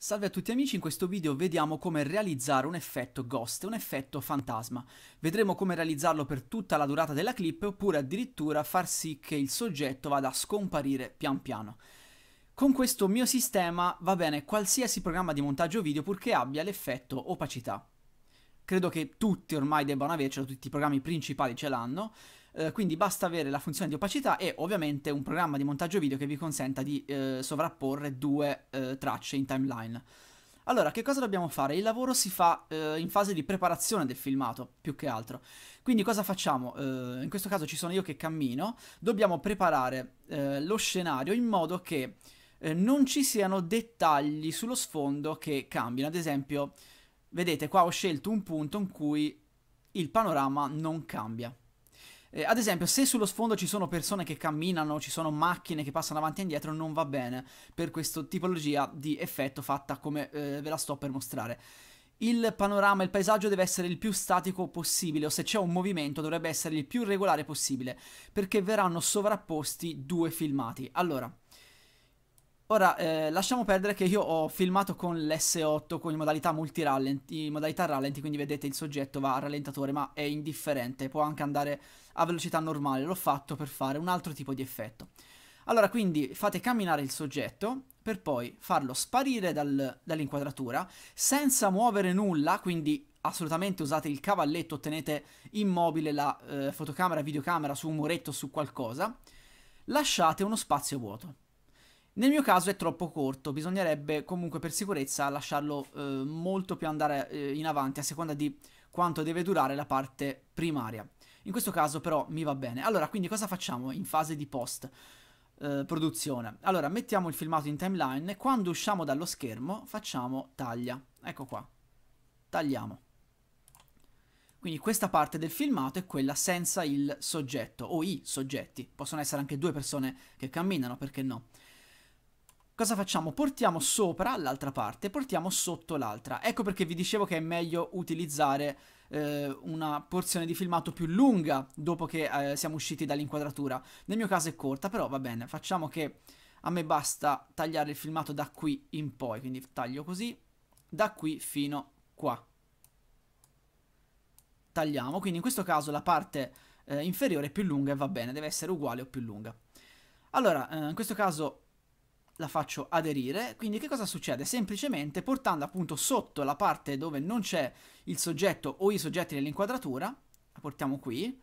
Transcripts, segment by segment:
Salve a tutti amici, in questo video vediamo come realizzare un effetto ghost, un effetto fantasma. Vedremo come realizzarlo per tutta la durata della clip oppure addirittura far sì che il soggetto vada a scomparire pian piano. Con questo mio sistema va bene qualsiasi programma di montaggio video purché abbia l'effetto opacità. Credo che tutti ormai debbano avercelo, tutti i programmi principali ce l'hanno, eh, quindi basta avere la funzione di opacità e ovviamente un programma di montaggio video che vi consenta di eh, sovrapporre due eh, tracce in timeline. Allora, che cosa dobbiamo fare? Il lavoro si fa eh, in fase di preparazione del filmato, più che altro. Quindi cosa facciamo? Eh, in questo caso ci sono io che cammino, dobbiamo preparare eh, lo scenario in modo che non ci siano dettagli sullo sfondo che cambiano. Ad esempio, vedete qua ho scelto un punto in cui il panorama non cambia. Eh, ad esempio, se sullo sfondo ci sono persone che camminano, ci sono macchine che passano avanti e indietro, non va bene per questa tipologia di effetto fatta come eh, ve la sto per mostrare. Il panorama, il paesaggio deve essere il più statico possibile, o se c'è un movimento dovrebbe essere il più regolare possibile, perché verranno sovrapposti due filmati. Allora, Ora, eh, lasciamo perdere che io ho filmato con l'S8 con in modalità multirallenti, modalità rallenti, quindi vedete il soggetto va a rallentatore, ma è indifferente, può anche andare a velocità normale, l'ho fatto per fare un altro tipo di effetto. Allora, quindi fate camminare il soggetto per poi farlo sparire dal, dall'inquadratura senza muovere nulla, quindi assolutamente usate il cavalletto, tenete immobile la eh, fotocamera, videocamera su un muretto su qualcosa, lasciate uno spazio vuoto. Nel mio caso è troppo corto, bisognerebbe comunque per sicurezza lasciarlo eh, molto più andare eh, in avanti a seconda di quanto deve durare la parte primaria. In questo caso però mi va bene. Allora, quindi cosa facciamo in fase di post? Eh, produzione. Allora, mettiamo il filmato in timeline e quando usciamo dallo schermo facciamo taglia. Ecco qua. Tagliamo. Quindi questa parte del filmato è quella senza il soggetto o i soggetti. Possono essere anche due persone che camminano, perché no? Cosa facciamo? Portiamo sopra l'altra parte, portiamo sotto l'altra. Ecco perché vi dicevo che è meglio utilizzare eh, una porzione di filmato più lunga dopo che eh, siamo usciti dall'inquadratura. Nel mio caso è corta, però va bene, facciamo che a me basta tagliare il filmato da qui in poi, quindi taglio così, da qui fino qua. Tagliamo, quindi in questo caso la parte eh, inferiore è più lunga e va bene, deve essere uguale o più lunga. Allora, eh, in questo caso la faccio aderire, quindi che cosa succede? Semplicemente portando appunto sotto la parte dove non c'è il soggetto o i soggetti nell'inquadratura, la portiamo qui,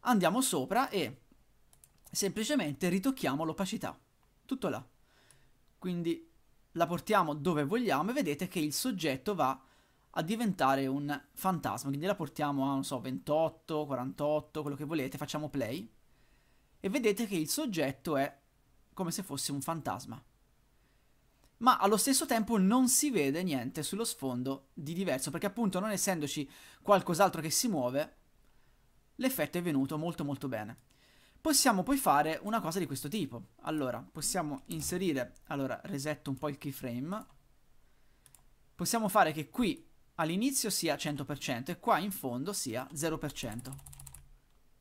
andiamo sopra e semplicemente ritocchiamo l'opacità, tutto là. Quindi la portiamo dove vogliamo e vedete che il soggetto va a diventare un fantasma, quindi la portiamo a, non so, 28, 48, quello che volete, facciamo play e vedete che il soggetto è come se fosse un fantasma. Ma allo stesso tempo non si vede niente sullo sfondo di diverso, perché appunto non essendoci qualcos'altro che si muove, l'effetto è venuto molto molto bene. Possiamo poi fare una cosa di questo tipo. Allora, possiamo inserire, allora resetto un po' il keyframe, possiamo fare che qui all'inizio sia 100% e qua in fondo sia 0%.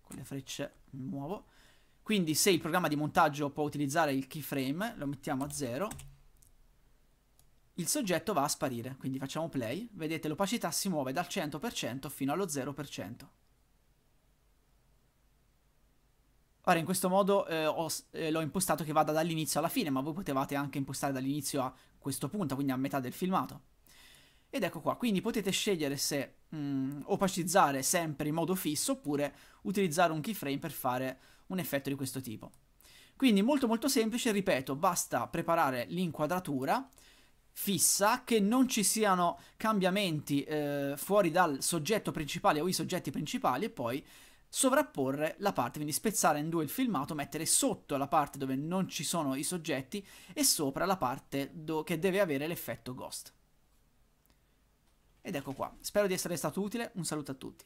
Con le frecce muovo. Quindi se il programma di montaggio può utilizzare il keyframe, lo mettiamo a 0, il soggetto va a sparire. Quindi facciamo play, vedete l'opacità si muove dal 100% fino allo 0%. Ora in questo modo eh, eh, l'ho impostato che vada dall'inizio alla fine, ma voi potevate anche impostare dall'inizio a questo punto, quindi a metà del filmato. Ed ecco qua, quindi potete scegliere se mh, mm, opacizzare sempre in modo fisso oppure utilizzare un keyframe per fare un effetto di questo tipo. Quindi molto molto semplice, ripeto, basta preparare l'inquadratura fissa, che non ci siano cambiamenti eh, fuori dal soggetto principale o i soggetti principali e poi sovrapporre la parte, quindi spezzare in due il filmato, mettere sotto la parte dove non ci sono i soggetti e sopra la parte che deve avere l'effetto ghost. Ed ecco qua, spero di essere stato utile, un saluto a tutti.